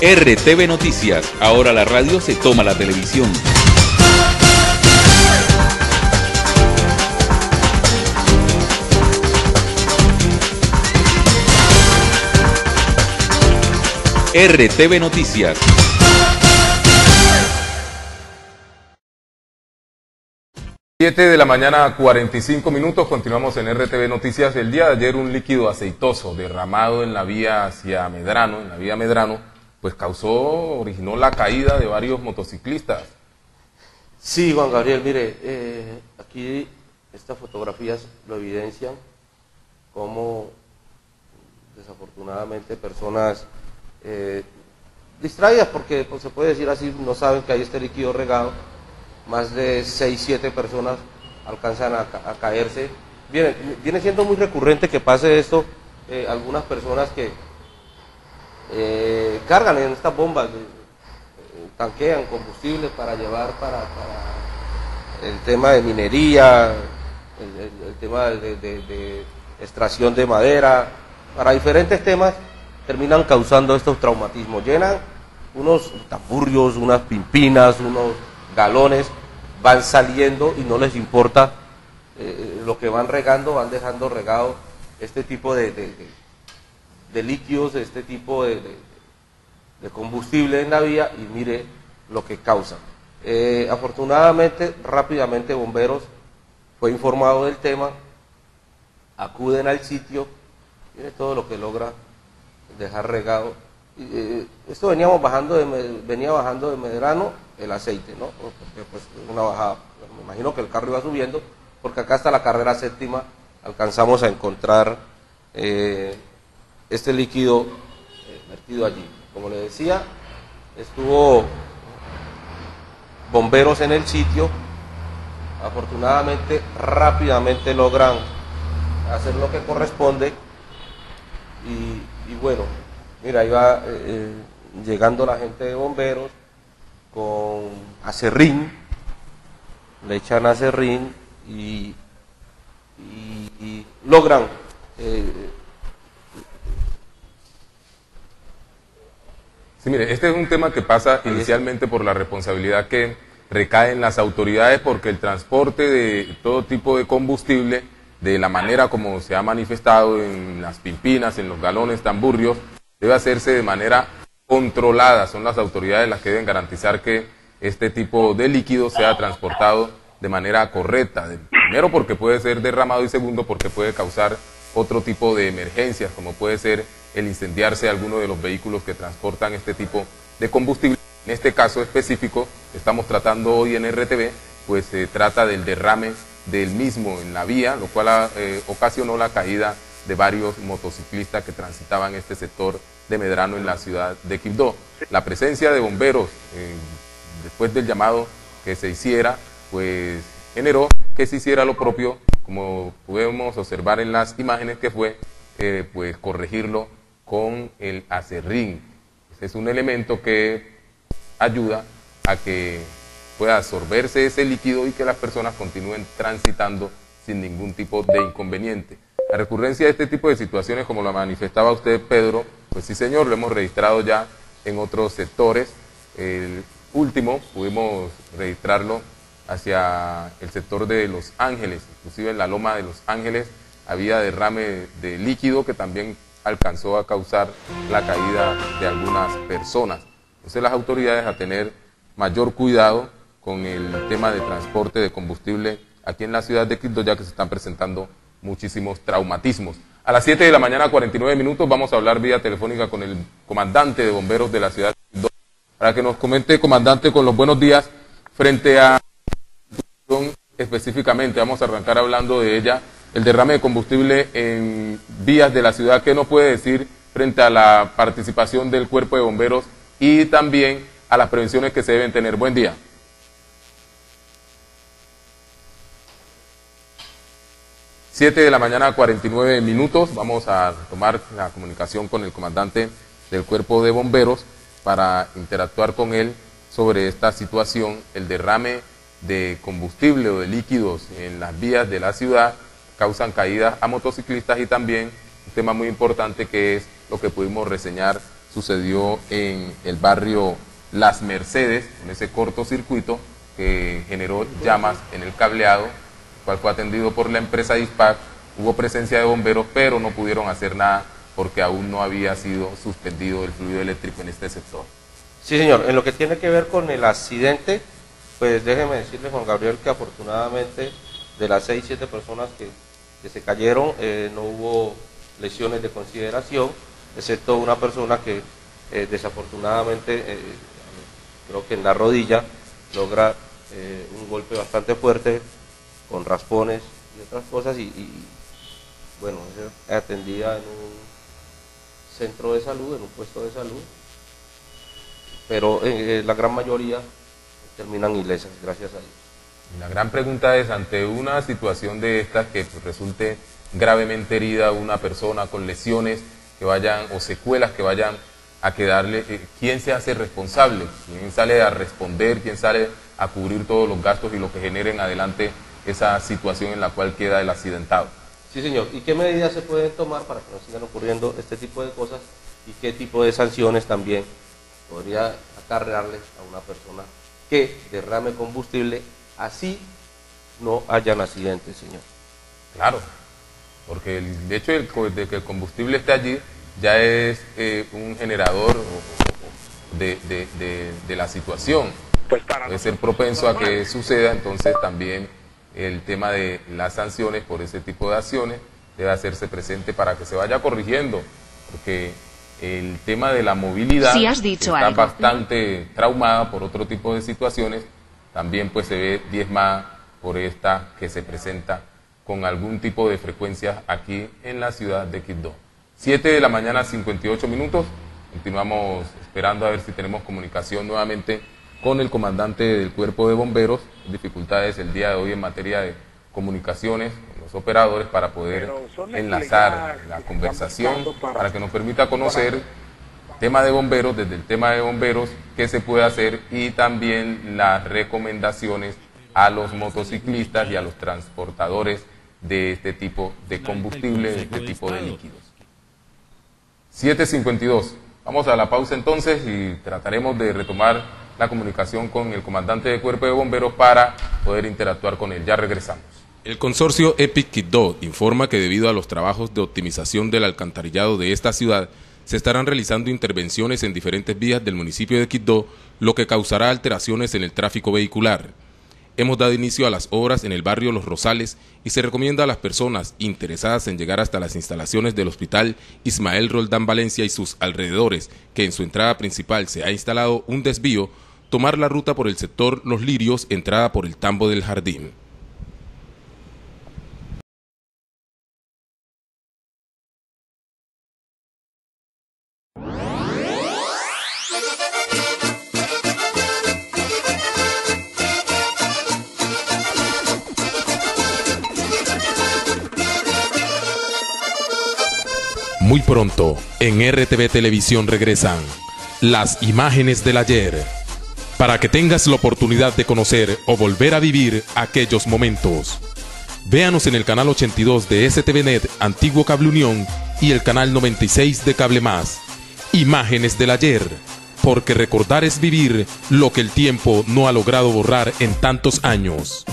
RTV Noticias, ahora la radio se toma la televisión. RTV Noticias. Siete de la mañana, 45 minutos. Continuamos en RTV Noticias. El día de ayer, un líquido aceitoso derramado en la vía hacia Medrano, en la vía Medrano, pues causó, originó la caída de varios motociclistas. Sí, Juan Gabriel, mire, eh, aquí estas fotografías lo evidencian, como desafortunadamente personas eh, distraídas, porque pues, se puede decir así, no saben que hay este líquido regado, más de 6, 7 personas alcanzan a, caerse. Viene, viene siendo muy recurrente que pase esto, eh, algunas personas que eh, cargan en estas bombas, tanquean combustible para llevar para, el tema de minería, el, tema de extracción de madera, para diferentes temas terminan causando estos traumatismos. Llenan unos tamburrios, unas pimpinas, unos galones, van saliendo y no les importa eh, lo que van regando, van dejando regado este tipo de, líquidos, este tipo de, combustible en la vía y mire lo que causan. Eh, afortunadamente, rápidamente bomberos fue informado del tema, acuden al sitio, mire todo lo que logra dejar regado. Eh, esto veníamos bajando de, venía bajando de Medrano el aceite, ¿no? Porque pues una bajada, me imagino que el carro iba subiendo, porque acá hasta la carrera séptima alcanzamos a encontrar eh, este líquido eh, vertido allí. Como le decía, estuvo bomberos en el sitio, afortunadamente rápidamente logran hacer lo que corresponde. Y y bueno, mira, iba eh, eh, llegando la gente de bomberos con acerrín, le echan acerrín y, y, logran eh, Sí, mire, este es un tema que pasa inicialmente por la responsabilidad que recae en las autoridades porque el transporte de todo tipo de combustible de la manera como se ha manifestado en las pimpinas, en los galones, tamburrios, debe hacerse de manera controlada. Son las autoridades las que deben garantizar que este tipo de líquido sea transportado de manera correcta. Primero porque puede ser derramado y segundo porque puede causar otro tipo de emergencias, como puede ser el incendiarse alguno de los vehículos que transportan este tipo de combustible. En este caso específico, estamos tratando hoy en RTV, pues se trata del derrame del mismo en la vía, lo cual eh, ocasionó la caída de varios motociclistas que transitaban este sector de Medrano en la ciudad de Quibdó. La presencia de bomberos eh, después del llamado que se hiciera, pues generó que se hiciera lo propio, como podemos observar en las imágenes que fue, eh, pues corregirlo con el acerrín. es un elemento que ayuda a que pueda absorberse ese líquido y que las personas continúen transitando sin ningún tipo de inconveniente. La recurrencia de este tipo de situaciones, como lo manifestaba usted, Pedro, pues sí, señor, lo hemos registrado ya en otros sectores. El último pudimos registrarlo hacia el sector de Los Ángeles, inclusive en la loma de Los Ángeles había derrame de líquido que también alcanzó a causar la caída de algunas personas. Entonces las autoridades a tener mayor cuidado con el tema de transporte de combustible aquí en la ciudad de Quito, ya que se están presentando muchísimos traumatismos. A las 7 de la mañana, 49 minutos, vamos a hablar vía telefónica con el comandante de bomberos de la ciudad de Quito, para que nos comente, comandante, con los buenos días, frente a específicamente, vamos a arrancar hablando de ella, el derrame de combustible en vías de la ciudad, ¿qué nos puede decir frente a la participación del cuerpo de bomberos y también a las prevenciones que se deben tener? Buen día. 7 de la mañana, 49 minutos. Vamos a tomar la comunicación con el comandante del Cuerpo de Bomberos para interactuar con él sobre esta situación, el derrame de combustible o de líquidos en las vías de la ciudad causan caídas a motociclistas y también un tema muy importante que es lo que pudimos reseñar sucedió en el barrio Las Mercedes, en ese cortocircuito que generó llamas en el cableado, cual fue atendido por la empresa Dispac. Hubo presencia de bomberos, pero no pudieron hacer nada porque aún no había sido suspendido el fluido eléctrico en este sector. Sí, señor. En lo que tiene que ver con el accidente, pues déjeme decirle, Juan Gabriel, que afortunadamente de las seis, siete personas que, se cayeron, eh, no hubo lesiones de consideración, excepto una persona que eh, desafortunadamente, eh, creo que en la rodilla, logra un golpe bastante fuerte con raspones y otras cosas y, bueno, atendida en un centro de salud, en un puesto de salud, pero la gran mayoría terminan ilesas, gracias a Dios. La gran pregunta es, ante una situación de estas que pues, resulte gravemente herida una persona con lesiones que vayan o secuelas que vayan a quedarle, eh, ¿quién se hace responsable? ¿Quién sale a responder? ¿Quién sale a cubrir todos los gastos y lo que generen adelante esa situación en la cual queda el accidentado? Sí, señor. ¿Y qué medidas se pueden tomar para que no sigan ocurriendo este tipo de cosas y qué tipo de sanciones también podría acarrearle a una persona que derrame combustible así no hayan accidentes, señor? Claro, porque el hecho de que el combustible esté allí ya es eh, un generador de, la situación. Pues Puede ser propenso a que suceda, entonces también el tema de las sanciones por ese tipo de acciones debe hacerse presente para que se vaya corrigiendo, porque el tema de la movilidad está bastante traumada por otro tipo de situaciones, también pues se ve diezmada por esta que se presenta con algún tipo de frecuencia aquí en la ciudad de Quito. 7 de la mañana, 58 minutos. Continuamos esperando a ver si tenemos comunicación nuevamente con el comandante del cuerpo de bomberos, dificultades el día de hoy en materia de comunicaciones con los operadores para poder enlazar la conversación, para que nos permita conocer tema de bomberos, desde el tema de bomberos, qué se puede hacer y también las recomendaciones a los motociclistas y a los transportadores de este tipo de combustible, de este tipo de líquidos. 752. Vamos a la pausa entonces y trataremos de retomar la comunicación con el comandante de cuerpo de bomberos para poder interactuar con él. Ya regresamos. El consorcio Epic informa que debido a los trabajos de optimización del alcantarillado de esta ciudad, se estarán realizando intervenciones en diferentes vías del municipio de Quito, lo que causará alteraciones en el tráfico vehicular. Hemos dado inicio a las obras en el barrio Los Rosales y se recomienda a las personas interesadas en llegar hasta las instalaciones del Hospital Ismael Roldán Valencia y sus alrededores, que en su entrada principal se ha instalado un desvío, tomar la ruta por el sector Los Lirios, entrada por el Tambo del Jardín. Muy pronto, en RTV Televisión regresan las imágenes del ayer para que tengas la oportunidad de conocer o volver a vivir aquellos momentos. Véanos en el canal 82 de STVNet Antiguo Cable Unión y el canal 96 de Cable Más. Imágenes del ayer, porque recordar es vivir lo que el tiempo no ha logrado borrar en tantos años.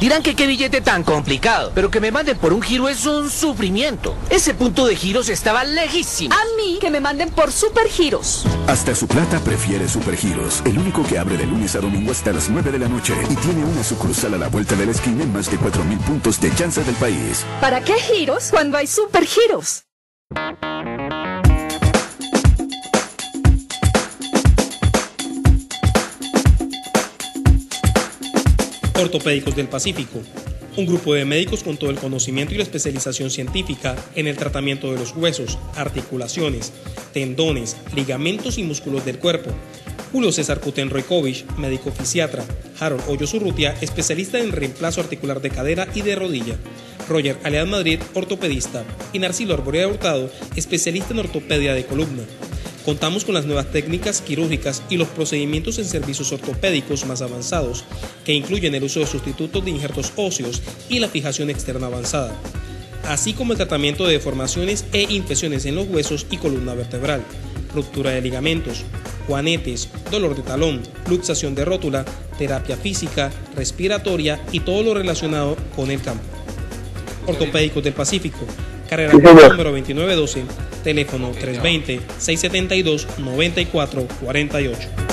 Dirán que qué billete tan complicado, pero que me manden por un giro es un sufrimiento. Ese punto de giros estaba lejísimo. A mí que me manden por supergiros. Hasta su plata prefiere supergiros, el único que abre de lunes a domingo hasta las 9 de la noche y tiene una sucursal a la vuelta de la esquina en más de 4.000 puntos de chance del país. ¿Para qué giros cuando hay supergiros? Ortopédicos del Pacífico, un grupo de médicos con todo el conocimiento y la especialización científica en el tratamiento de los huesos, articulaciones, tendones, ligamentos y músculos del cuerpo. Julio César Kutenroikovich, médico fisiatra. Harold Hoyos Urrutia, especialista en reemplazo articular de cadera y de rodilla. Roger Alead Madrid, ortopedista. Y Narcilo Arborea Hurtado, especialista en ortopedia de columna. Contamos con las nuevas técnicas quirúrgicas y los procedimientos en servicios ortopédicos más avanzados, que incluyen el uso de sustitutos de injertos óseos y la fijación externa avanzada, así como el tratamiento de deformaciones e infecciones en los huesos y columna vertebral, ruptura de ligamentos, juanetes, dolor de talón, luxación de rótula, terapia física, respiratoria y todo lo relacionado con el campo. Ortopédicos del Pacífico, carrera número 2912, teléfono 320-672-9448.